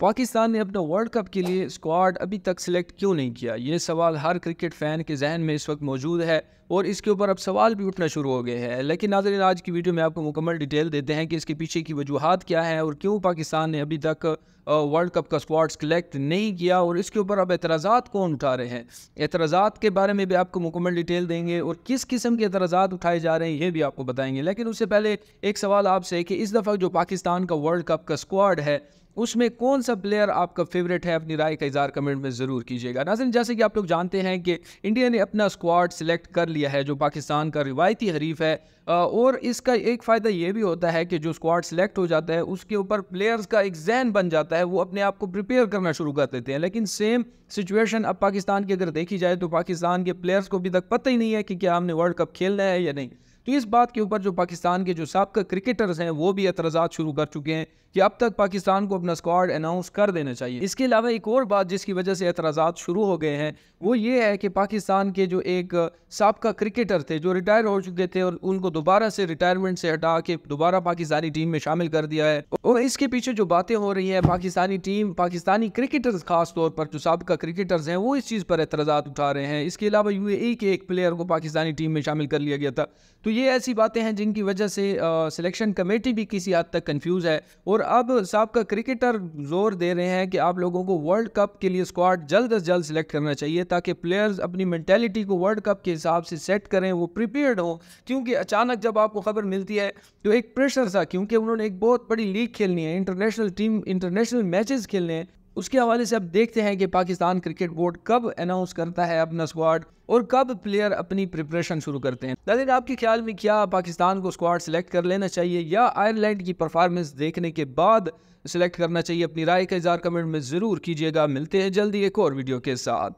पाकिस्तान ने अपना world cup के लिए स्क्वाड अभी तक सिलेक्ट क्यों नहीं किया? ये सवाल हर क्रिकेट फ़ैन के जहन में इस वक्त मौजूद है और इसके ऊपर अब सवाल भी उठना शुरू हो गए हैं। लेकिन नाजरीन, आज की वीडियो में आपको मुकम्मल डिटेल देते हैं कि इसके पीछे की वजूहत क्या है और क्यों पाकिस्तान ने अभी तक वर्ल्ड कप का स्क्वाड सिलेक्ट नहीं किया और इसके ऊपर अब एतराज़ा कौन उठा रहे हैं? एतराज़ा के बारे में भी आपको मुकम्मल डिटेल देंगे और किस किस्म के एतराज़ा उठाए जा रहे हैं ये भी आपको बताएँगे। लेकिन उससे पहले एक सवाल आपसे कि इस दफ़ा जो पाकिस्तान का वर्ल्ड कप का स्क्वाड है, उसमें कौन सा प्लेयर आपका फेवरेट है? अपनी राय का इजहार कमेंट में ज़रूर कीजिएगा। नाजिन जैसे कि आप लोग जानते हैं कि इंडिया ने अपना स्क्वाड सिलेक्ट कर लिया है, जो पाकिस्तान का रिवायती हरीफ है और इसका एक फ़ायदा ये भी होता है कि जो स्क्वाड सिलेक्ट हो जाता है, उसके ऊपर प्लेयर्स का एक जहन बन जाता है। वो अपने आप को प्रिपेयर करना शुरू कर देते हैं। लेकिन सेम सिचुएशन अब पाकिस्तान की अगर देखी जाए तो पाकिस्तान के प्लेयर्स को अभी तक पता ही नहीं है कि क्या हमने वर्ल्ड कप खेलना है या नहीं। तो इस बात के ऊपर जो पाकिस्तान के जो सबका क्रिकेटर्स हैं, वो भी एतराज़ा शुरू कर चुके हैं कि अब तक पाकिस्तान को अपना स्क्वाड अनाउंस कर देना चाहिए। इसके अलावा एक और बात जिसकी वजह से एतराज़ा शुरू हो गए हैं, वो ये है कि पाकिस्तान के जो एक सबका क्रिकेटर थे, जो रिटायर हो चुके थे और उनको दोबारा से रिटायरमेंट से हटा के दोबारा पाकिस्तानी टीम में शामिल कर दिया है। और इसके पीछे जो बातें हो रही हैं, पाकिस्तानी टीम पाकिस्तानी क्रिकेटर्स खास तौर पर जो सबका क्रिकेटर्स हैं, वो इस चीज़ पर एतराज़ा उठा रहे हैं। इसके अलावा यू के एक प्लेयर को पाकिस्तानी टीम में शामिल कर लिया गया था। तो ये ऐसी बातें हैं जिनकी वजह से सिलेक्शन कमेटी भी किसी हद तक कंफ्यूज है। और अब सबका क्रिकेटर ज़ोर दे रहे हैं कि आप लोगों को वर्ल्ड कप के लिए स्क्वाड जल्द अज जल्द सिलेक्ट करना चाहिए ताकि प्लेयर्स अपनी मैंटेलिटी को वर्ल्ड कप के हिसाब से सेट करें, वो प्रिपेयर्ड हो। क्योंकि अचानक जब आपको खबर मिलती है तो एक प्रेशर था क्योंकि उन्होंने एक बहुत बड़ी लीग खेलनी है इंटरनेशनल टीम इंटरनेशनल मैचेस खेलने हैं उसके हवाले से अब देखते हैं कि पाकिस्तान क्रिकेट बोर्ड कब अनाउंस करता है अपना स्क्वाड और कब प्लेयर अपनी प्रिपरेशन शुरू करते हैं। लेकिन आपके ख्याल में क्या पाकिस्तान को स्क्वाड सेलेक्ट कर लेना चाहिए या आयरलैंड की परफॉर्मेंस देखने के बाद सेलेक्ट करना चाहिए? अपनी राय का इजहार कमेंट में ज़रूर कीजिएगा। मिलते हैं जल्दी एक और वीडियो के साथ।